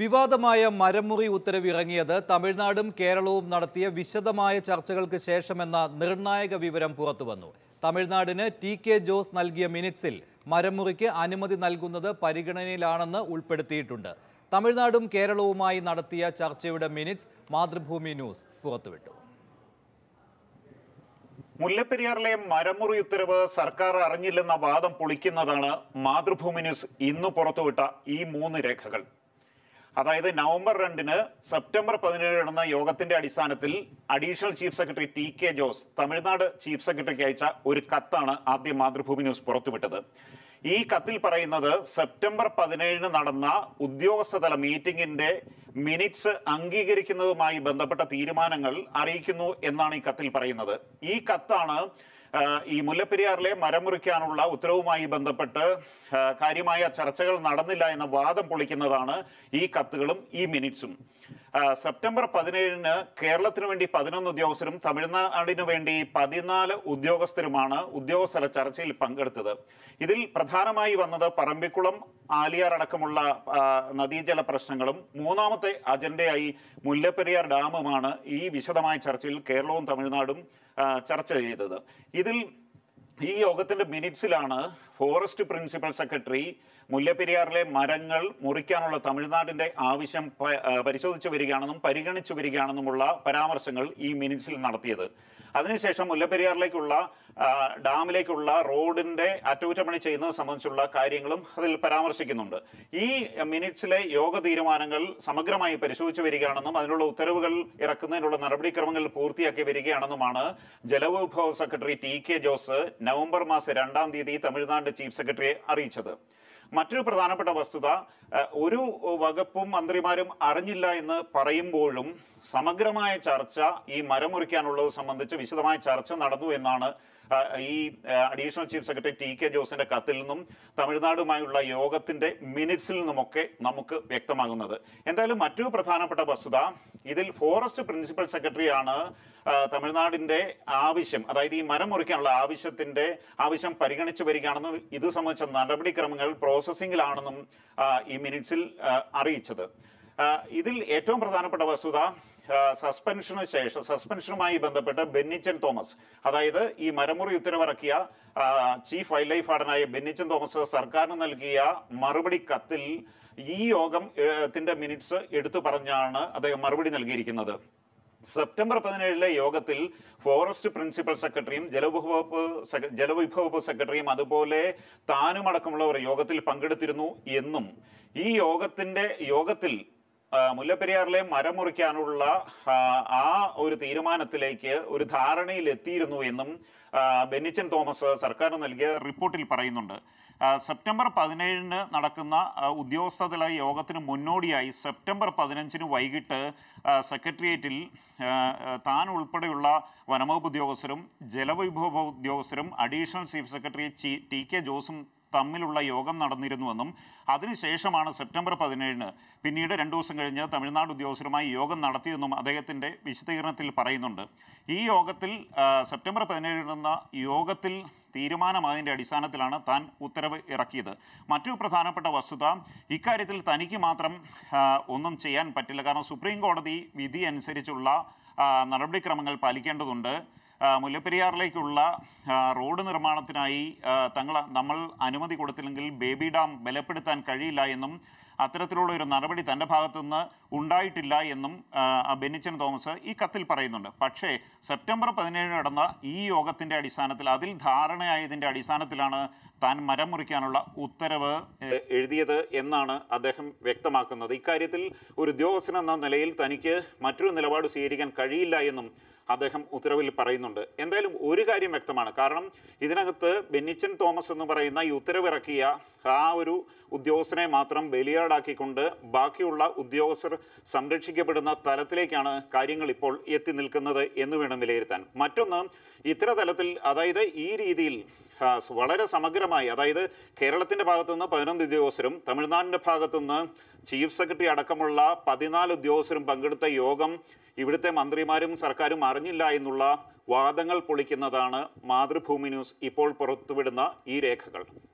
വിവാദമായ മരമുറി ഉത്തരവ് ഇറങ്ങിയത് തമിഴ്നാടും കേരളവും നടത്തിയ വിശദമായ ചർച്ചകൾക്ക് ശേഷമെന്ന നിർണായക വിവരം പുറത്തുവന്നു. തമിഴ്നാടിന് ടി കെ ജോസ് നൽകിയ മിനിറ്റ്സിൽ മരമുറിക്ക് അനുമതി നൽകുന്നത് പരിഗണനയിലാണെന്ന് ഉൾപ്പെടുത്തിയിട്ടുണ്ട്. തമിഴ്നാടും കേരളവുമായി നടത്തിയ ചർച്ചയുടെ മിനിറ്റ്സ് മാതൃഭൂമി ന്യൂസ് പുറത്തുവിട്ടു. മുല്ലപ്പെരിയാറിലെ മരമുറി ഉത്തരവ് സർക്കാർ അറിഞ്ഞില്ലെന്ന വാദം പൊളിക്കുന്നതാണ് മാതൃഭൂമി ന്യൂസ് ഇന്ന് പുറത്തുവിട്ട ഈ മൂന്ന് രേഖകൾ. അതായത് നവംബർ രണ്ടിന് സെപ്റ്റംബർ പതിനേഴ് നടന്ന യോഗത്തിന്റെ അടിസ്ഥാനത്തിൽ additional chief secretary T K Jose Tamil Nadu chief സെക്രട്ടറിക്ക് അയച്ച ഒരു കത്താണ് ആദ്യം മാതൃഭൂമി ന്യൂസ് പുറത്തുവിട്ടത്. ഈ കത്തിൽ പറയുന്നത് സെപ്റ്റംബർ പതിനേഴിന് നടന്ന ഉദ്യോഗസ്ഥതല മീറ്റിംഗിന്റെ മിനിറ്റ്സ് അംഗീകരിക്കുന്നതുമായി ബന്ധപ്പെട്ട തീരുമാനങ്ങൾ അറിയിക്കുന്നു എന്നാണ് ഈ കത്തിൽ പറയുന്നത്. ഈ കത്താണ് ഈ മുല്ലപ്പെരിയാറിലെ മരം മുറിക്കാനുള്ള ഉത്തരവുമായി ബന്ധപ്പെട്ട് കാര്യമായ ചർച്ചകൾ നടന്നില്ല എന്ന വാദം പൊളിക്കുന്നതാണ് ഈ കത്തുകളും ഈ മിനിറ്റ്സും. സെപ്റ്റംബർ പതിനേഴിന് കേരളത്തിന് വേണ്ടി പതിനൊന്ന് ഉദ്യോഗസ്ഥരും തമിഴ്നാടിന് വേണ്ടി പതിനാല് ഉദ്യോഗസ്ഥരുമാണ് ഉദ്യോഗസ്ഥല ചർച്ചയിൽ പങ്കെടുത്തത്. ഇതിൽ പ്രധാനമായി വന്നത് പറമ്പിക്കുളം ആലിയാർ അടക്കമുള്ള നദീജല പ്രശ്നങ്ങളും മൂന്നാമത്തെ അജണ്ടയായി മുല്ലപ്പെരിയാർ ഡാമുമാണ് ഈ വിശദമായ ചർച്ചയിൽ കേരളവും തമിഴ്നാടും ചർച്ച ചെയ്തത്. ഇതിൽ ഈ യോഗത്തിന്റെ മിനിറ്റ്സിലാണ് ഫോറസ്റ്റ് പ്രിൻസിപ്പൽ സെക്രട്ടറി മുല്ലപ്പെരിയാറിലെ മരങ്ങൾ മുറിക്കാനുള്ള തമിഴ്നാടിന്റെ ആവശ്യം പരിശോധിച്ചു വരികയാണെന്നും പരിഗണിച്ചു വരികയാണെന്നുമുള്ള പരാമർശങ്ങൾ ഈ മിനിറ്റ്സിൽ നടത്തിയത്. അതിനുശേഷം മുല്ലപ്പെരിയാറിലേക്കുള്ള ഡാമിലേക്കുള്ള റോഡിന്റെ അറ്റകുറ്റപ്പണി ചെയ്യുന്നത് സംബന്ധിച്ചുള്ള കാര്യങ്ങളും അതിൽ പരാമർശിക്കുന്നുണ്ട്. ഈ മിനിറ്റ്സിലെ യോഗ തീരുമാനങ്ങൾ സമഗ്രമായി പരിശോധിച്ചു വരികയാണെന്നും അതിനുള്ള ഉത്തരവുകൾ ഇറക്കുന്നതിനുള്ള നടപടിക്രമങ്ങൾ പൂർത്തിയാക്കി വരികയാണെന്നുമാണ് ജലവിഭവ secretary T K Jose November മാസം രണ്ടാം തീയതി തമിഴ്നാട് ചീഫ് സെക്രട്ടറിയെ അറിയിച്ചത്. മറ്റൊരു പ്രധാനപ്പെട്ട വസ്തുത ഒരു വകുപ്പും മന്ത്രിമാരും അറിഞ്ഞില്ല എന്ന് പറയുമ്പോഴും സമഗ്രമായ ചർച്ച ഈ മരം മുറിക്കാനുള്ളത് സംബന്ധിച്ച് വിശദമായ ചർച്ച നടന്നു എന്നാണ് ഈ additional chief secretary T K ജോസിന്റെ കത്തിൽ നിന്നും തമിഴ്നാടുമായുള്ള യോഗത്തിന്റെ മിനിറ്റ്സിൽ നിന്നുമൊക്കെ നമുക്ക് വ്യക്തമാകുന്നത്. എന്തായാലും മറ്റൊരു പ്രധാനപ്പെട്ട വസ്തുത ഇതിൽ ഫോറസ്റ്റ് പ്രിൻസിപ്പൽ സെക്രട്ടറിയാണ് തമിഴ്നാടിന്റെ ആവശ്യം അതായത് ഈ മരം മുറിക്കാനുള്ള ആവശ്യത്തിന്റെ ആവശ്യം പരിഗണിച്ചു വരികയാണെന്നും ഇത് സംബന്ധിച്ച നടപടിക്രമങ്ങൾ പ്രോസസ്സിംഗിലാണെന്നും ഈ മിനിറ്റ്സിൽ അറിയിച്ചത്. ഇതിൽ ഏറ്റവും പ്രധാനപ്പെട്ട വസ്തുത സസ്പെൻഷന് ശേഷം സസ്പെൻഷനുമായി ബന്ധപ്പെട്ട് ബെന്നിച്ചൻ തോമസ് അതായത് ഈ മരമുറി ഉത്തരവിറക്കിയ ചീഫ് വൈൽഡ് ലൈഫ് വാർഡനായ ബെന്നിച്ചൻ തോമസ് സർക്കാരിന് നൽകിയ മറുപടി കത്തിൽ ഈ യോഗം ത്തിന്റെ മിനിറ്റ്സ് എടുത്തു പറഞ്ഞാണ് അദ്ദേഹം മറുപടി നൽകിയിരിക്കുന്നത്. സെപ്റ്റംബർ പതിനേഴിലെ യോഗത്തിൽ ഫോറസ്റ്റ് പ്രിൻസിപ്പൽ സെക്രട്ടറിയും ജലവിഭവ ജലവിഭവ സെക്രട്ടറിയും അതുപോലെ താനുമടക്കമുള്ളവർ യോഗത്തിൽ പങ്കെടുത്തിരുന്നു എന്നും ഈ യോഗത്തിന്റെ യോഗത്തിൽ മുല്ലപ്പെരിയാറിലെ മരം മുറിക്കാനുള്ള ആ, ഒരു തീരുമാനത്തിലേക്ക് ഒരു ധാരണയിൽ എത്തിയിരുന്നു എന്നും ബെന്നിച്ചൻ തോമസ് സർക്കാർ നൽകിയ റിപ്പോർട്ടിൽ പറയുന്നുണ്ട്. സെപ്റ്റംബർ പതിനേഴിന് നടക്കുന്ന ഉദ്യോഗസ്ഥതല യോഗത്തിന് മുന്നോടിയായി സെപ്റ്റംബർ പതിനഞ്ചിന് വൈകിട്ട് സെക്രട്ടേറിയറ്റിൽ താൻ ഉൾപ്പെടെയുള്ള വനംവകുപ്പ് ഉദ്യോഗസ്ഥരും ജലവിഭവ ഉദ്യോഗസ്ഥരും additional chief secretary T K ജോസും തമ്മിലുള്ള യോഗം നടന്നിരുന്നുവെന്നും അതിനുശേഷമാണ് സെപ്റ്റംബർ പതിനേഴിന് പിന്നീട് രണ്ടു ദിവസം കഴിഞ്ഞ് തമിഴ്നാട് ഉദ്യോഗസ്ഥരുമായി യോഗം നടത്തിയെന്നും അദ്ദേഹത്തിന്റെ വിശദീകരണത്തിൽ പറയുന്നുണ്ട്. ഈ യോഗത്തിൽ സെപ്റ്റംബർ പതിനേഴിൽ നടന്ന യോഗത്തിൽ തീരുമാനമായതിന്റെ അടിസ്ഥാനത്തിലാണ് താൻ ഉത്തരവ് ഇറക്കിയത്. മറ്റു പ്രധാനപ്പെട്ട വസ്തുത ഇക്കാര്യത്തിൽ തനിക്ക് മാത്രം ഒന്നും ചെയ്യാൻ പറ്റില്ല. കാരണം സുപ്രീം കോടതി വിധി അനുസരിച്ചുള്ള നടപടിക്രമങ്ങൾ പാലിക്കേണ്ടതുണ്ട്. മുല്ലപ്പെരിയാറിലേക്കുള്ള റോഡ് നിർമ്മാണത്തിനായി തങ്ങൾ നമ്മൾ അനുമതി കൊടുത്തില്ലെങ്കിൽ ബേബി ഡാം ബലപ്പെടുത്താൻ കഴിയില്ല എന്നും അത്തരത്തിലുള്ള ഒരു നടപടി തന്റെ ഭാഗത്തുനിന്ന് ഉണ്ടായിട്ടില്ല എന്നും ബെന്നിച്ചൻ തോമസ് ഈ കത്തിൽ പറയുന്നുണ്ട്. പക്ഷേ സെപ്റ്റംബർ പതിനേഴിന് നടന്ന ഈ യോഗത്തിന്റെ അടിസ്ഥാനത്തിൽ അതിൽ ധാരണയായതിന്റെ അടിസ്ഥാനത്തിലാണ് താൻ മരം മുറിക്കാനുള്ള ഉത്തരവ് എഴുതിയത് എന്നാണ് അദ്ദേഹം വ്യക്തമാക്കുന്നത്. ഇക്കാര്യത്തിൽ ഒരു ഉദ്യോഗസ്ഥൻ എന്ന നിലയിൽ തനിക്ക് മറ്റൊരു നിലപാട് സ്വീകരിക്കാൻ കഴിയില്ല എന്നും അദ്ദേഹം ഉത്തരവിൽ പറയുന്നുണ്ട്. എന്തായാലും ഒരു കാര്യം വ്യക്തമാണ്. കാരണം ഇതിനകത്ത് ബെന്നിച്ചൻ തോമസ് എന്ന് പറയുന്ന ഈ ഉത്തരവിറക്കിയ ആ ഒരു ഉദ്യോഗസ്ഥനെ മാത്രം ബലിയാടാക്കിക്കൊണ്ട് ബാക്കിയുള്ള ഉദ്യോഗസ്ഥർ സംരക്ഷിക്കപ്പെടുന്ന തലത്തിലേക്കാണ് കാര്യങ്ങൾ ഇപ്പോൾ എത്തി നിൽക്കുന്നത് എന്ന് വേണം വിലയിരുത്താൻ. മറ്റൊന്ന് ഇത്തരതലത്തിൽ അതായത് ഈ രീതിയിൽ വളരെ സമഗ്രമായി അതായത് കേരളത്തിന്റെ ഭാഗത്തുനിന്ന് പതിനൊന്ന് ഉദ്യോഗസ്ഥരും തമിഴ്നാടിന്റെ ഭാഗത്തുനിന്ന് ചീഫ് സെക്രട്ടറി അടക്കമുള്ള പതിനാല് ഉദ്യോഗസ്ഥരും പങ്കെടുത്ത യോഗം ഇവിടുത്തെ മന്ത്രിമാരും സർക്കാരും അറിഞ്ഞില്ല എന്നുള്ള വാദങ്ങൾ പൊളിക്കുന്നതാണ് മാതൃഭൂമി ന്യൂസ് ഇപ്പോൾ പുറത്തുവിടുന്ന ഈ രേഖകൾ.